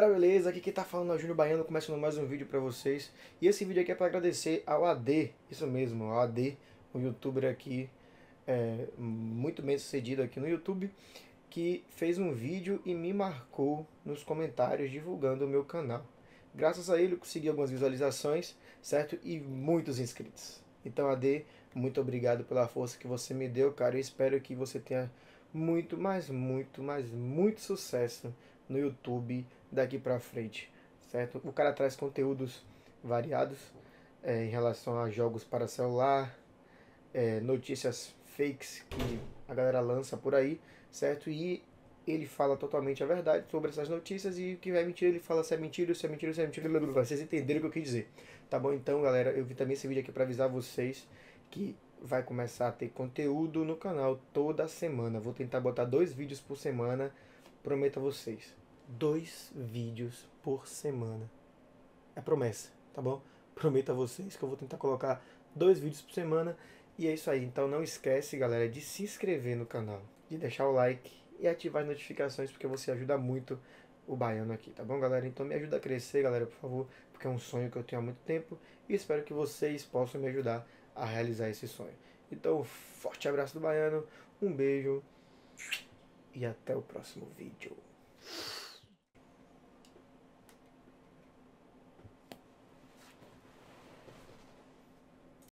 galera, beleza? Aqui quem tá falando é o Júnior Baiano, começando mais um vídeo pra vocês. E esse vídeo aqui é pra agradecer ao AD, isso mesmo, ao AD, um youtuber aqui, é, muito bem sucedido aqui no YouTube, que fez um vídeo e me marcou nos comentários divulgando o meu canal. Graças a ele eu consegui algumas visualizações, certo? E muitos inscritos. Então AD, muito obrigado pela força que você me deu, cara. Eu espero que você tenha muito, mas muito, mas muito sucesso no YouTube daqui para frente, certo? O cara traz conteúdos variados é, em relação a jogos para celular, é, notícias fakes que a galera lança por aí, certo? E ele fala totalmente a verdade sobre essas notícias e o que é mentira ele fala se é mentira, se é mentira, se é mentira, vocês entenderam o que eu quis dizer. Tá bom? Então, galera, eu vi também esse vídeo aqui para avisar vocês que vai começar a ter conteúdo no canal toda semana. Vou tentar botar dois vídeos por semana, prometo a vocês dois vídeos por semana. É promessa, tá bom? Prometo a vocês que eu vou tentar colocar dois vídeos por semana. E é isso aí. Então não esquece, galera, de se inscrever no canal, de deixar o like e ativar as notificações, porque você ajuda muito o baiano aqui, tá bom, galera? Então me ajuda a crescer, galera, por favor, porque é um sonho que eu tenho há muito tempo e espero que vocês possam me ajudar a realizar esse sonho. Então, forte abraço do baiano, um beijo e até o próximo vídeo.